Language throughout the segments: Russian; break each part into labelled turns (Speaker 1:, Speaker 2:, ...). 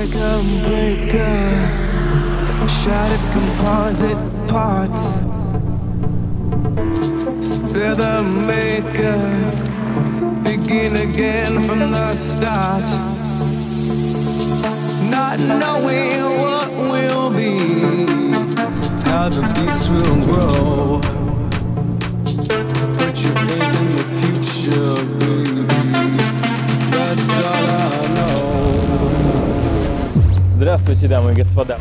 Speaker 1: Breaker, breaker, shattered composite parts. Spare the maker, begin again from the start. Not knowing what will be, how the beast will grow.
Speaker 2: Здравствуйте, дамы и господа.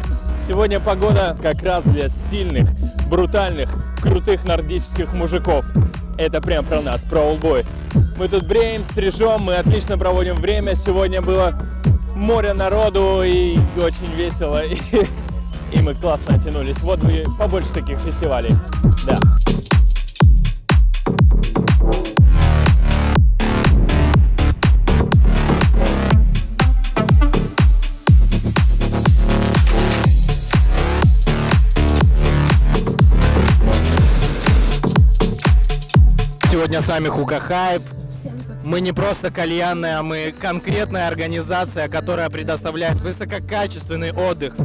Speaker 2: Сегодня погода как раз для стильных, брутальных, крутых нордических мужиков. Это прям про нас, про олдбой. Мы тут бреем, стрижем, мы отлично проводим время. Сегодня было море народу и очень весело. И, и мы классно оттянулись. Вот бы побольше таких фестивалей. Да. Сегодня с вами Хука Хайп. Мы не просто кальянная, а мы конкретная организация, которая предоставляет высококачественный отдых.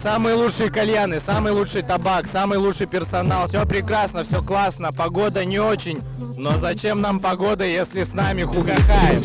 Speaker 2: Самые лучшие кальяны, самый лучший табак, самый лучший персонал. Все прекрасно, все классно, погода не очень. Но зачем нам погода, если с нами Хука Хайп?